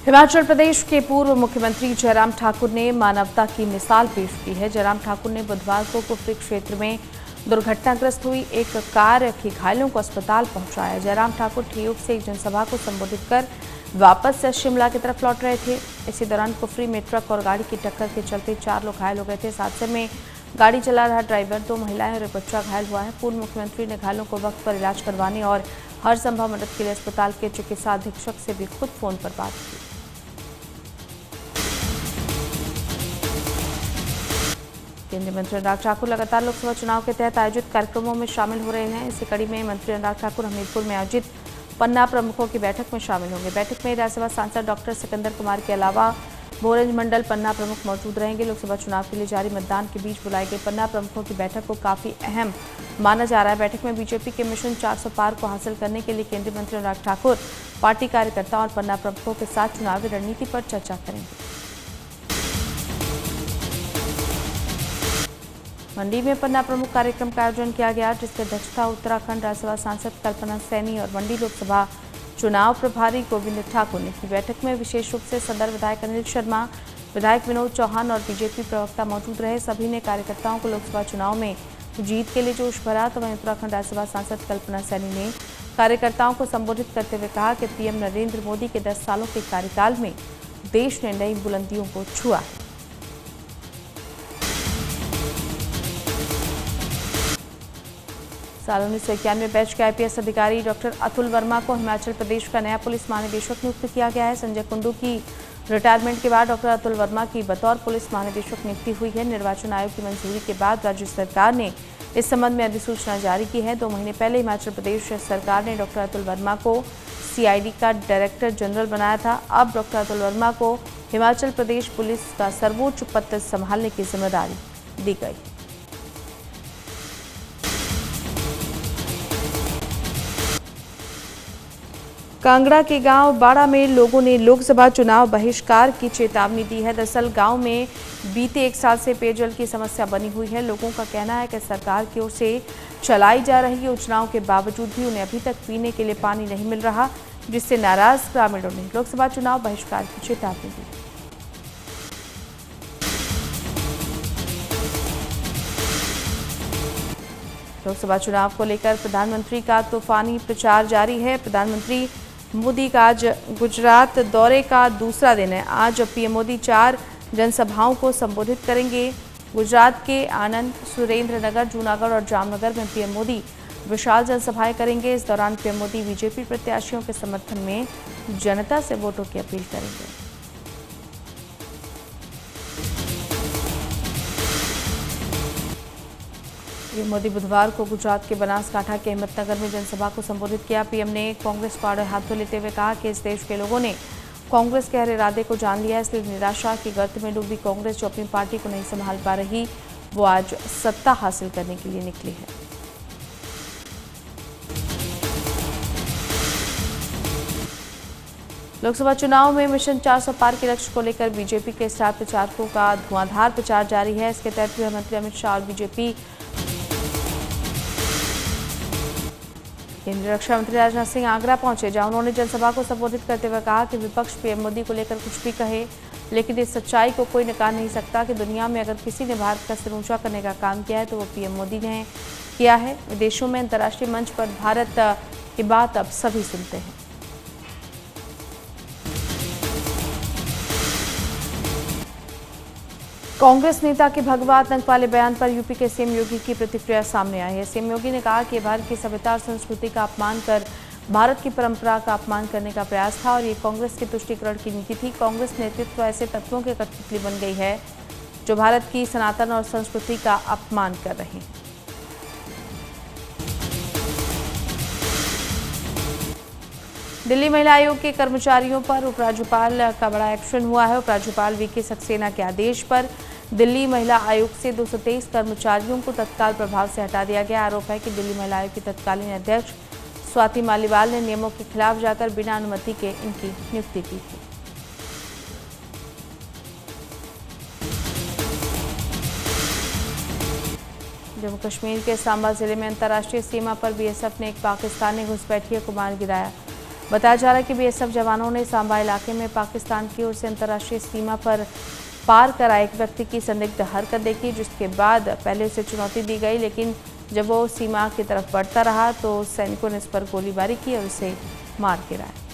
हिमाचल प्रदेश के पूर्व मुख्यमंत्री जयराम ठाकुर ने मानवता की मिसाल पेश की है। जयराम ठाकुर ने बुधवार को कुफरी क्षेत्र में दुर्घटनाग्रस्त हुई एक कार के घायलों को अस्पताल पहुँचाया। जयराम ठाकुर ठियोग से एक जनसभा को संबोधित कर वापस शिमला की तरफ़ लौट रहे थे। इसी दौरान कुफरी में ट्रक और गाड़ी की टक्कर के चलते चार लोग घायल हो गए थे। हादसे में गाड़ी चला रहा ड्राइवर, दो महिलाएँ और एक बच्चा घायल हुआ है। पूर्व मुख्यमंत्री ने घायलों को वक्त पर इलाज करवाने और हर संभव मदद के लिए अस्पताल के चिकित्सा अधीक्षक से भी खुद फ़ोन पर बात की। केंद्रीय मंत्री अनुराग ठाकुर लगातार लोकसभा चुनाव के तहत आयोजित कार्यक्रमों में शामिल हो रहे हैं। इसी कड़ी में मंत्री अनुराग ठाकुर हमीरपुर में आयोजित पन्ना प्रमुखों की बैठक में शामिल होंगे। बैठक में राज्यसभा सांसद डॉक्टर सिकंदर कुमार के अलावा भोरंज मंडल पन्ना प्रमुख मौजूद रहेंगे। लोकसभा चुनाव के लिए जारी मतदान के बीच बुलाए गए पन्ना प्रमुखों की बैठक को काफ़ी अहम माना जा रहा है। बैठक में बीजेपी के मिशन 400 पार को हासिल करने के लिए केंद्रीय मंत्री अनुराग ठाकुर, पार्टी कार्यकर्ताओं और पन्ना प्रमुखों के साथ चुनावी रणनीति पर चर्चा करेंगे। मंडी में पन्ना प्रमुख कार्यक्रम का आयोजन किया गया, जिसकी अध्यक्षता उत्तराखंड राज्यसभा सांसद कल्पना सैनी और मंडी लोकसभा चुनाव प्रभारी गोविंद ठाकुर ने की बैठक में विशेष रूप से सदर विधायक अनिल शर्मा, विधायक विनोद चौहान और बीजेपी प्रवक्ता मौजूद रहे। सभी ने कार्यकर्ताओं को लोकसभा चुनाव में जीत के लिए जोश भरा तो वहीं उत्तराखंड राज्यसभा सांसद कल्पना सैनी ने कार्यकर्ताओं को संबोधित करते हुए कहा कि पीएम नरेंद्र मोदी के 10 सालों के कार्यकाल में देश ने नई बुलंदियों को छुआ है। साल उन्नीस सौ इक्यानवे बैच के आईपीएस अधिकारी डॉक्टर अतुल वर्मा को हिमाचल प्रदेश का नया पुलिस महानिदेशक नियुक्त किया गया है। संजय कुंडू की रिटायरमेंट के बाद डॉक्टर अतुल वर्मा की बतौर पुलिस महानिदेशक नियुक्ति हुई है। निर्वाचन आयोग की मंजूरी के बाद राज्य सरकार ने इस संबंध में अधिसूचना जारी की है। दो महीने पहले हिमाचल प्रदेश सरकार ने डॉक्टर अतुल वर्मा को सीआईडी का डायरेक्टर जनरल बनाया था। अब डॉक्टर अतुल वर्मा को हिमाचल प्रदेश पुलिस का सर्वोच्च पद संभालने की ज़िम्मेदारी दी गई। कांगड़ा के गाँव बाड़ा में लोगों ने लोकसभा चुनाव बहिष्कार की चेतावनी दी है। दरअसल गाँव में बीते एक साल से पेयजल की समस्या बनी हुई है। लोगों का कहना है कि सरकार की ओर से चलाई जा रही योजनाओं के बावजूद भी उन्हें अभी तक पीने के लिए पानी नहीं मिल रहा, जिससे नाराज़ ग्रामीणों ने लोकसभा चुनाव बहिष्कार की चेतावनी दी। लोकसभा चुनाव को लेकर प्रधानमंत्री का तूफानी प्रचार जारी है। प्रधानमंत्री मोदी का आज गुजरात दौरे का दूसरा दिन है। आज पीएम मोदी चार जनसभाओं को संबोधित करेंगे। गुजरात के आनंद सुरेंद्र नगर जूनागढ़ और जामनगर में पीएम मोदी विशाल जनसभाएँ करेंगे। इस दौरान पीएम मोदी बीजेपी प्रत्याशियों के समर्थन में जनता से वोटों की अपील करेंगे। पीएम मोदी बुधवार को गुजरात के बनासकांठा के अहमदनगर में जनसभा को संबोधित किया। पीएम ने कांग्रेस पर हाथ लेते हुए कहा कि इस देश के लोगों ने कांग्रेस के हर इरादे को जान लिया, इसलिए निराशा की गर्त में डूबी कांग्रेस जो अपनी पार्टी को नहीं संभाल पा रही, वो आज सत्ता हासिल करने के लिए निकली है। लोकसभा चुनाव में मिशन 400 पार के लक्ष्य को लेकर बीजेपी के स्टार प्रचारकों का धुआंधार प्रचार जारी है। इसके तहत गृह मंत्री अमित शाह और बीजेपी केंद्रीय रक्षा मंत्री राजनाथ सिंह आगरा पहुँचे, जहाँ उन्होंने जनसभा को संबोधित करते हुए कहा कि विपक्ष पीएम मोदी को लेकर कुछ भी कहे, लेकिन इस सच्चाई को कोई नकार नहीं सकता कि दुनिया में अगर किसी ने भारत का सिर ऊँचा करने का काम किया है तो वो पीएम मोदी ने किया है। विदेशों में अंतर्राष्ट्रीय मंच पर भारत की बात अब सभी सुनते हैं। कांग्रेस नेता के भगवा आतंक वाले बयान पर यूपी के सीएम योगी की प्रतिक्रिया सामने आई है। सीएम योगी ने कहा कि भारत की सभ्यता और संस्कृति का अपमान कर भारत की परंपरा का अपमान करने का प्रयास था और ये कांग्रेस के तुष्टिकरण की नीति थी। कांग्रेस नेतृत्व ऐसे तत्वों के कठपुतली बन गई है जो भारत की सनातन और संस्कृति का अपमान कर रहे हैं। दिल्ली महिला आयोग के कर्मचारियों पर उपराज्यपाल का बड़ा एक्शन हुआ है। उपराज्यपाल वी के सक्सेना के आदेश पर दिल्ली महिला आयोग से 223 कर्मचारियों को तत्काल प्रभाव से हटा दिया गया। आरोप है कि दिल्ली महिला आयोग की तत्कालीन अध्यक्ष स्वाति मालीवाल ने नियमों के खिलाफ जाकर बिना अनुमति के इनकी नियुक्ति की थी। जम्मू कश्मीर के सांबा ज़िले में अंतर्राष्ट्रीय सीमा पर बीएसएफ ने एक पाकिस्तानी घुसपैठिए को मार गिराया। बताया जा रहा है कि बीएसएफ जवानों ने सांबा इलाके में पाकिस्तान की ओर से अंतर्राष्ट्रीय सीमा पर पार कराए। एक व्यक्ति की संदिग्ध हरकत देखी, जिसके बाद पहले उसे चुनौती दी गई, लेकिन जब वो सीमा की तरफ़ बढ़ता रहा तो सैनिकों ने इस पर गोलीबारी की और उसे मार गिराया।